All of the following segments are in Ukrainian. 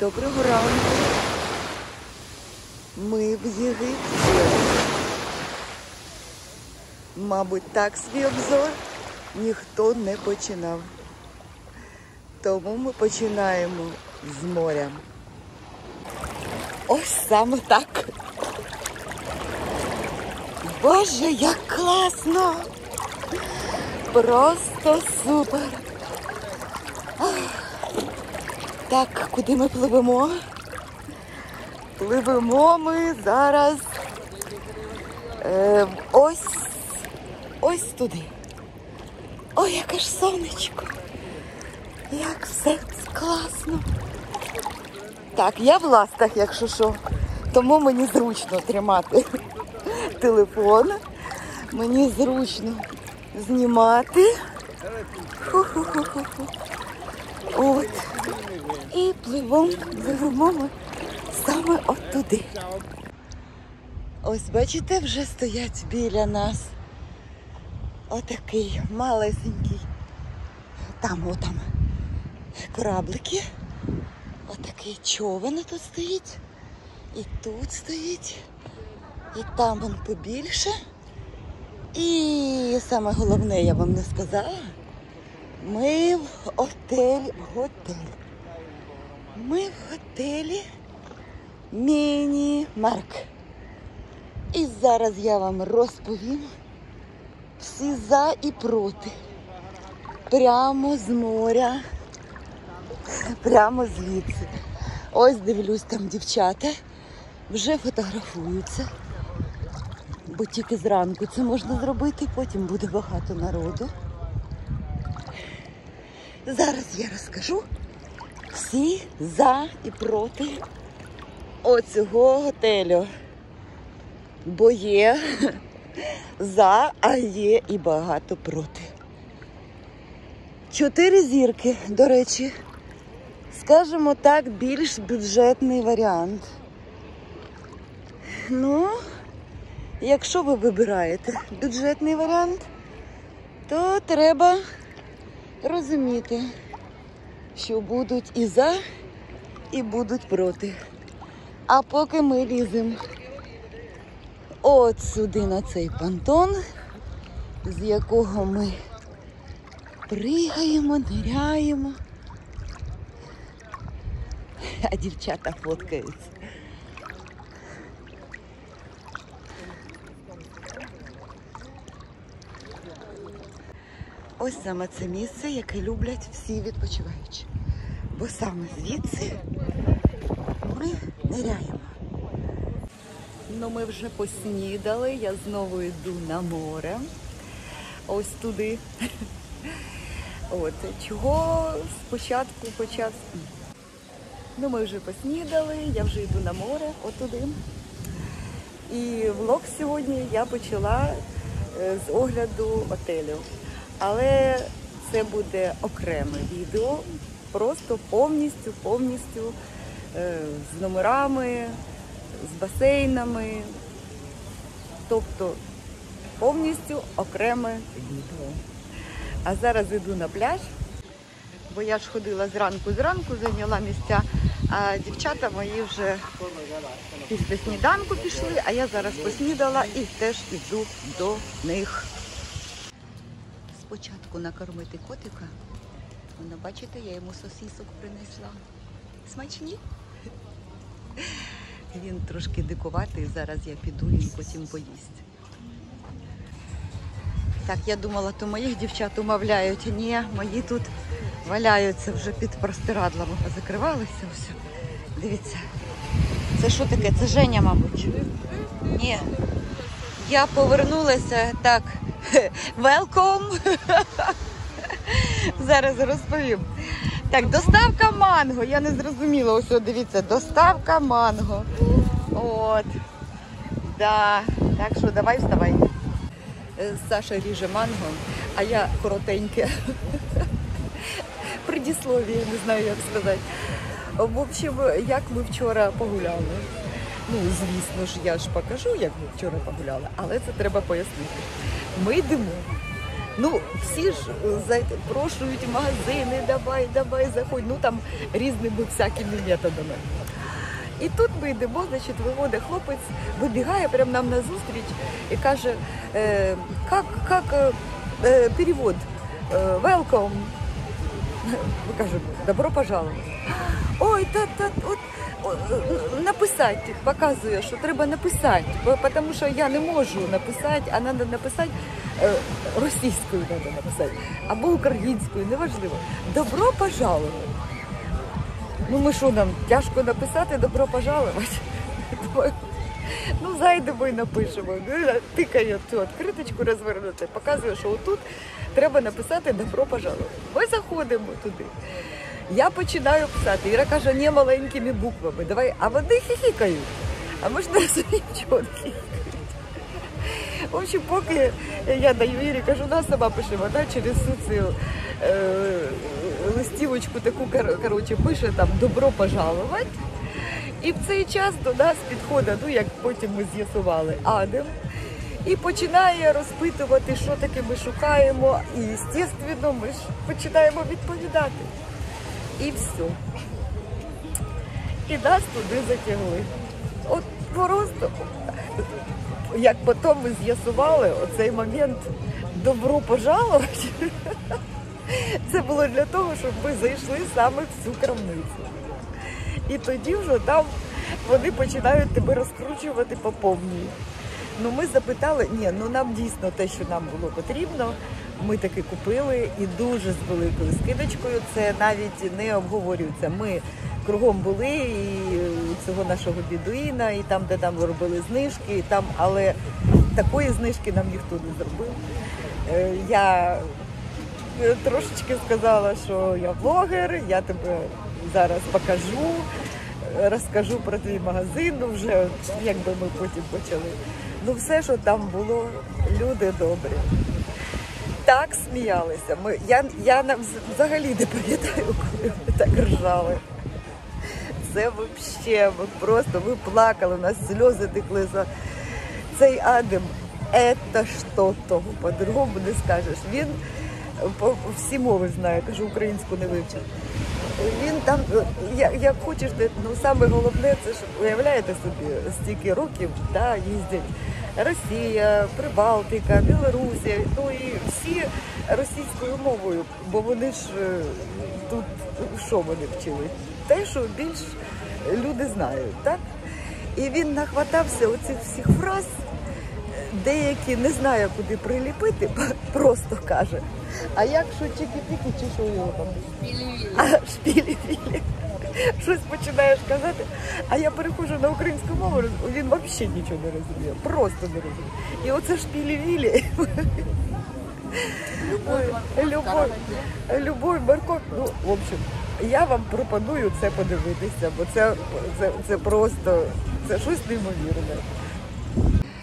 Доброго ранку. Ми в Єгипті. Мабуть, так свій обзор ніхто не починав. Тому ми починаємо з моря. Ось саме так. Боже, як класно! Просто супер! Так, куди ми пливемо? Пливемо ми зараз е, ось ось туди. Ой, яке ж сонечко. Як все класно. Так, я в ластах, якщо що. Тому мені зручно тримати телефон. Мені зручно знімати. Ху-ху-ху-ху-ху. От. І пливемо, пливемо ми саме от туди. Ось бачите, вже стоять біля нас. Отакий малесенький. Там, отам кораблики. Отакий човен тут стоїть. І тут стоїть. І там він побільше. І саме головне, я вам не сказала. Ми в готелі. Ми в готелі Міні-Марк. І зараз я вам розповім всі за і проти. Прямо з моря, прямо звідси. Ось дивлюсь, там дівчата вже фотографуються. Бо тільки зранку це можна зробити, потім буде багато народу. Зараз я розкажу всі за і проти оцього готелю. Бо є за, а є і багато проти. Чотири зірки, до речі, скажімо так, більш бюджетний варіант. Ну, якщо ви вибираєте бюджетний варіант, то треба розуміти, що будуть і за, і будуть проти. А поки ми ліземо от сюди на цей понтон, з якого ми пригаємо, ниряємо. А дівчата фоткаються. Ось саме це місце, яке люблять всі відпочиваючі. Бо саме звідси ми ниряємо. Ну, ми вже поснідали, я знову йду на море. Ось туди. От, чого спочатку почав. Ну, ми вже поснідали, я вже йду на море, отуди. І влог сьогодні я почала е, з огляду готелю. Але це буде окреме відео, просто повністю, повністю е, з номерами, з басейнами. Тобто повністю окреме відео. А зараз йду на пляж, бо я ж ходила зранку зранку, зайняла місця, а дівчата мої вже після сніданку пішли, а я зараз поснідала і теж іду до них. Спочатку накормити котика. Воно, бачите, я йому сосісок принесла. Смачні? Він трошки дикуватий, зараз я піду, він потім поїсть. Так, я думала, то моїх дівчат умовляють. Ні, мої тут валяються вже під простирадлами, позакривалися все. Дивіться. Це що таке? Це Женя, мабуть. Ні. Я повернулася так. Welcome! Зараз розповім. Так, доставка манго. Я не зрозуміла. Ось, дивіться, доставка манго. От. Да. Так що давай вставай. Е, Саша ріже манго, а я коротеньке. Предіслов'я, не знаю, як сказати. В общем, як ми вчора погуляли. Ну, звісно ж, я ж покажу, як ми вчора погуляли, але це треба пояснити. Ми йдемо Ну, всі ж знаєте, прошують магазини, давай, давай, заходь. Ну там різними всякими методами. І тут ми йдемо, значить, виводить хлопець, вибігає прямо нам на зустріч і каже, е, як, як е, е, перевод, е, welcome. Ми кажемо, добро пожаловать. Ой, та, та, от, е, написати, показує, що треба написати, тому що я не можу написати, а треба написати е, російською треба написати, або українською, неважливо. Добро пожаловать. Ну ми що нам тяжко написати добро пожаловать? Ну, зайдемо і напишемо. Ну, Тикає цю відкриточку розвернути, показує, що отут треба написати добро пожаловать. Ми заходимо туди. Я починаю писати. Іра каже, не маленькими буквами. Давай, а вони хихікають. А чого вони хихікають. В общем, поки я даю Ірі, кажу, вона сама пише, вона через цю е, листівочку таку кор- коротше, пише там добро пожаловать. І в цей час до нас підходить, ну як потім ми з'ясували, Адем. І починає розпитувати, що таке ми шукаємо. І, звісно, ми ж починаємо відповідати. І все. І нас туди затягли. От просто, як потім ми з'ясували, оцей момент добро пожаловать. Це було для того, щоб ми зайшли саме в цю крамницю. І тоді вже там вони починають тебе розкручувати по повній. Ну ми запитали, ні, ну нам дійсно те, що нам було потрібно. Ми таки купили і дуже з великою скидочкою. Це навіть не обговорюється. Ми кругом були і цього нашого бідуїна, і там, де там робили знижки, і там, але такої знижки нам ніхто не зробив. Е, Я е, трошечки сказала, що я блогер, я тебе зараз покажу, розкажу про твій магазин. Ну вже якби ми потім почали. Ну все, що там було, люди добрі. Так сміялися. Ми, я, я взагалі не пам'ятаю, коли ми так ржали. Це взагалі, ми просто ми плакали, у нас сльози текли за цей Адем. Це що того, по-другому не скажеш. Він по- всі мови знає, кажу, українську не вивчив. Він там, як, як хочеш, ну саме це ж уявляєте собі, стільки років да, їздять Росія, Прибалтика, Білорусія, ну і всі російською мовою, бо вони ж е, тут що вони вчили? Те, що більш люди знають, так? І він нахватався оцих всіх фраз, деякі не знає, куди приліпити, просто каже. А як що чики-піки, чи що його там? А шпілі-пілі. Щось починаєш казати, а я перехожу на українську мову, він взагалі нічого не розуміє, просто не розуміє. І оце ж пілі-вілі. Любов, любов, морковь. Ну, в общем, я вам пропоную це подивитися, бо це, це, це просто це щось неймовірне.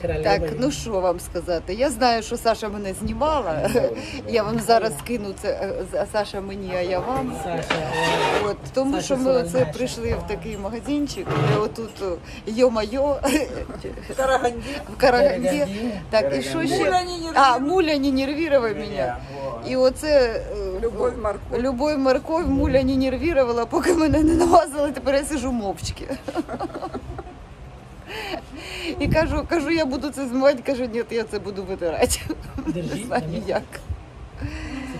Так, ну що вам сказати? Я знаю, що Саша мене знімала. Я вам зараз скину це е, Саша мені, а я вам. От тому, Саша що ми оце прийшли в такий магазинчик, де отут йо-майо в Караганді. Караганді. Так, і що ще? А, муля, не нервіруй мене. І оце е, Любов морковь. Любов морковь муля не нервірувала, поки мене не намазали, тепер я сижу мовчки. І кажу, кажу, я буду це змивати, каже, ні, я це буду витирати. Не Держи. знаю як.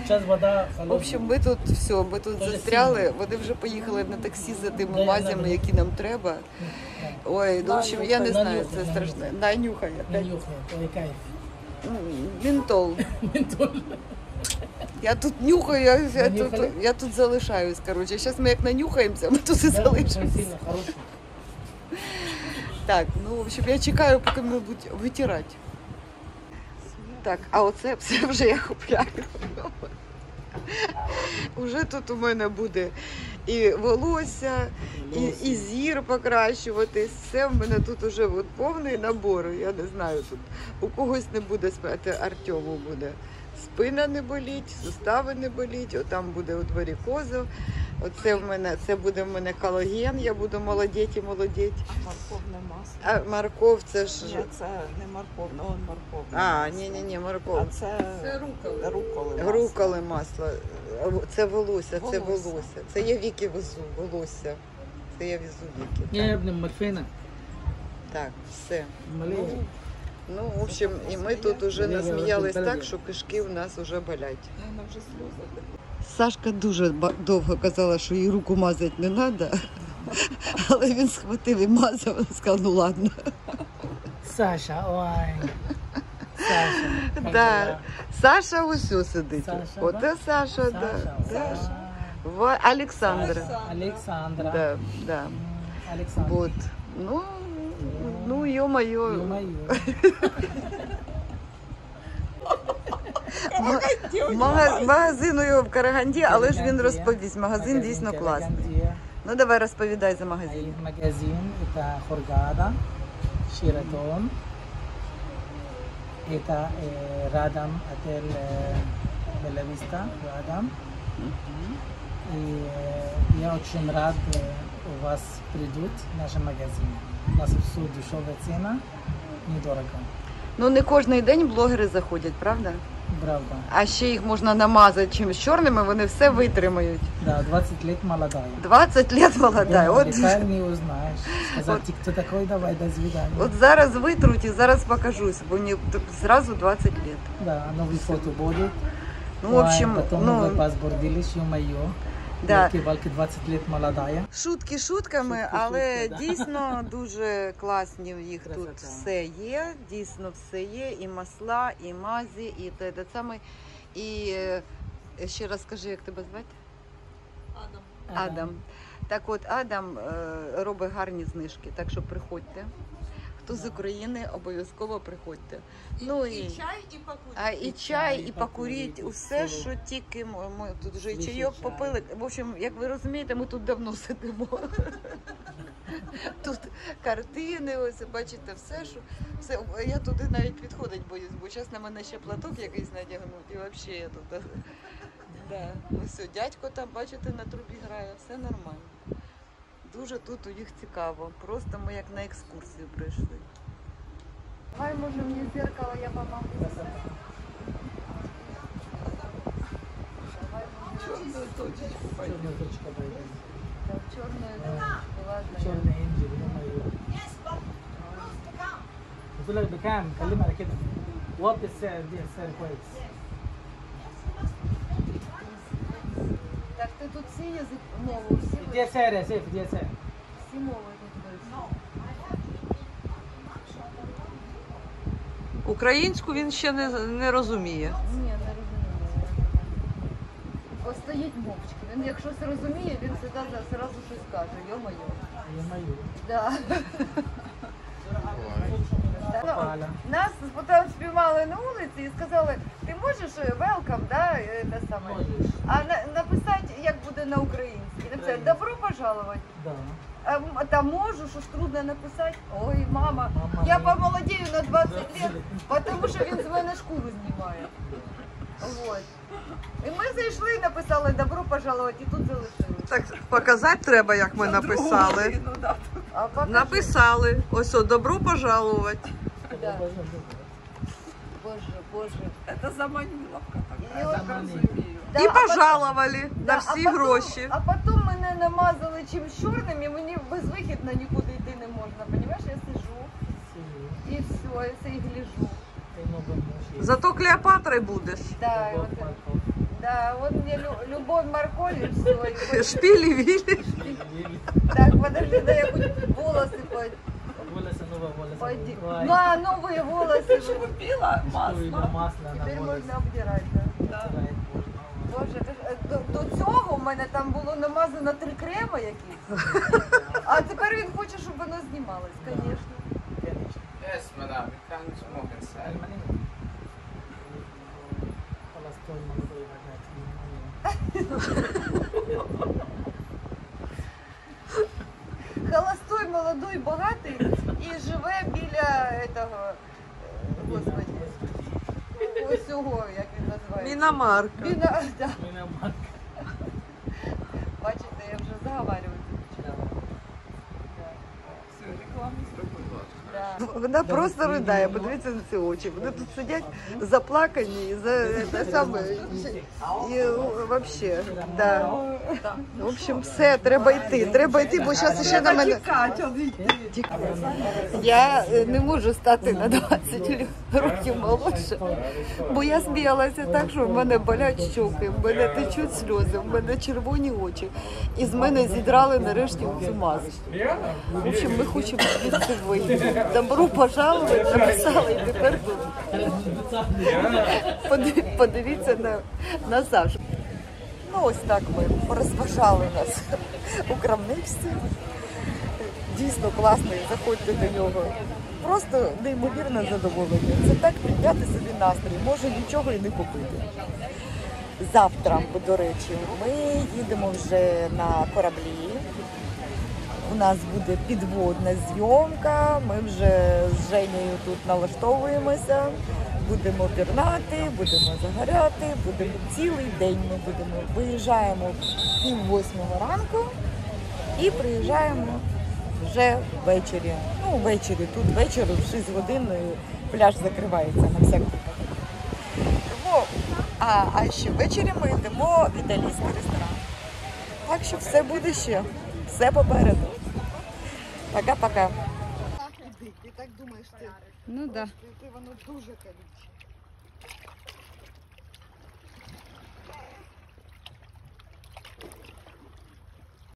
Сейчас вода В общем, ми тут все, ми тут застряли. Вони вже поїхали на таксі за тими Да, мазями, які нам треба. Ой, ну, в общем, я не знаю, це страшне. Нанюхає. Кайф. Ментол. Ментол. Я тут нюхаю, я, я, тут, я тут залишаюсь. Коротше, зараз ми як нанюхаємося, ми тут і Да, залишимося. Так, ну в общем, я чекаю, поки ми будуть витирати. Так, а оце все вже я купляю. Уже тут у мене буде і волосся, і, і зір покращуватись. Все в мене тут уже от повний набор. Я не знаю тут. У когось не буде спати, Артему буде спина не боліть, сустави не боліть, отам буде у от варікоза. Оце в мене це буде в мене колаген, я буду молодіти і молодіти. А морковне масло. А морков це ж. Ні, це не морковне, он морковне. А, ні, ні, ні, морков. А це, це руколи. Руколи масло. Руколи масло. Це волосся, це волосся. Це я віки везу, волосся. Це я везу віки. Я б не морфіна. Так, все. Малюю. Ну, в общем, и мы тут уже насміялись так, що кишки у нас уже болять. Сашка дуже довго казала, що їй руку мазати не треба, але він схватив і мазав і сказав, ну ладно. Саша, ой. Саша. Да. Саша усю сидить. Саша, Оте Саша, Саша, да. Александра. Александра. Да, да. Александра. Вот. Ну, Ну, ё-моё. Ё-моё. Його в Караганді, але ж він розповість. Магазин дійсно класний. Караганде. Ну давай розповідай за магазин. Магазин это Хургада, Ширатон. Это э, е, Радам, отель е, э, Белависта, Радам. И э, е, я очень рад, э, у вас придут в нашем магазине У нас все дешевая цена, недорого. Ну не кожний день блогери заходять, правда? Правда. А ще їх можна намазати чимось чорними, вони все витримають. Да, 20 лет молодая. 20 лет молода. Думаю, От, деталь не узнаешь. Сказать, ты кто такой, давай, до свидания. от зараз витруть і зараз покажусь, бо мені т- зразу 20 лет. Да, новый фото будет. Ну, в общем, потом новый ну, паспорт делишь, ё-моё. да. Балки 20 лет молодая. Шутки шутками, Шутки, але шутки, да. дійсно дуже класні в їх тут все є. Дійсно все є. І масла, і мазі, і те, те саме. І е, ще раз скажи, як тебе звати? Адам. Адам. Так от Адам е, робить гарні знижки, так що приходьте. Хто з України, обов'язково приходьте. Ну і, чай, і покурити. а і чай, і покуріть, усе, що тільки ми, ми тут вже і чайок чай. попили. В общем, як ви розумієте, ми тут давно сидимо. Тут картини, ось бачите, все, що все. Я туди навіть підходить боюсь, бо зараз на мене ще платок якийсь надягнуть, і взагалі я тут. Да. Ось дядько там, бачите, на трубі грає, все нормально Дуже тут у них цікаво. Просто ми як на екскурсію прийшли. Давай, може, мені зеркало, я помогу. Черная точка пойдет. Чорною, ладно. Черный انجل ё-моё. قلت لك بكام؟ كلمة على كده. وطي السعر دي السعر كويس. Ти тут всі язик мову, всі Где Сера, Сеф, где Сера? всі мови тут вивчив. Українську він ще не, не розуміє. Ні, не розуміє. Ось мовчки. Він як щось розуміє, він завжди зразу щось каже. Йо-моє. Я маю. Да. Ну, Нас потім спіймали на вулиці і сказали, ти можеш велкам, да, е, те саме. Можешь. А на, написати, як буде на українській. Написати, добро пожаловать. Да. А, та можу, що ж трудно написати. Ой, мама, Мама я помолодію на 20 лет, тому що він з мене шкуру знімає. Вот. І ми зайшли і написали добро пожаловать, і тут залишилися. Так показати треба, як ми написали. А. Написали. Ось о, добро пожалувати. Да. Можно было. Боже, боже. Це заманіловка така. І Я от- так розумію. Да, І а потім- пожалували Да, на а всі потім- гроші. А потім мене намазали чимось чорним, і мені безвихідно нікуди йти не можна. Понімаєш, я сижу Сижу. і все, я все і гляжу. Ты много можешь. Зато Клеопатрою будеш. Да, і Любовь от, морковь. да, от мені лю- любов морковь і все. І потім- Шпілі вілі. Или- Так, подожди, да я хоть волосы под... красивое волосы. Пойди. На, новые волосы. Ты же купила масло. масло Теперь можно обдирать, да? Боже, е, до, цього в мене там було намазано три крема якісь. А тепер він хоче, щоб воно знімалось, звісно. Yes, madam, we can't smoke inside. Холостой, молодой, богатый і живе біля этого, е, господи, ось цього, як він називається. Мінамарка. Біна, да, Меня марка. бачите, разговаривать. Вона просто ридає, подивіться на ці очі. Вони тут сидять заплакані за те саме. І взагалі, да. В общем, все, треба йти. Треба йти, бо зараз ще на мене. Я е, не можу стати на 20 років молодше, бо я сміялася так, що в мене болять щоки, в мене течуть сльози, в мене червоні очі. І з мене зідрали нарешті цю маску. В общем, ми хочемо звідси вийти. Добро пожаловать, написали і тепер тут. Подивіться на, на Сашу. Ну ось так ми розважали нас у крамничці. Дійсно класний, заходьте до нього. Просто неймовірне задоволення. Це так підняти собі настрій, може нічого і не купити. Завтра, до речі, ми їдемо вже на кораблі. У нас буде підводна зйомка. Ми вже з Женєю тут налаштовуємося. Будемо пірнати, будемо загоряти, будемо цілий день. Ми будемо виїжджаємо пів восьмого ранку і приїжджаємо вже ввечері. Ну, ввечері, тут вечір, в 6 годин пляж закривається на всяк. Тому, а, а ще ввечері ми йдемо в італійський ресторан. Так що все буде ще, все попереду. Пока-пока. Ти так думаєш, ти, Ну да. ти воно дуже колюче.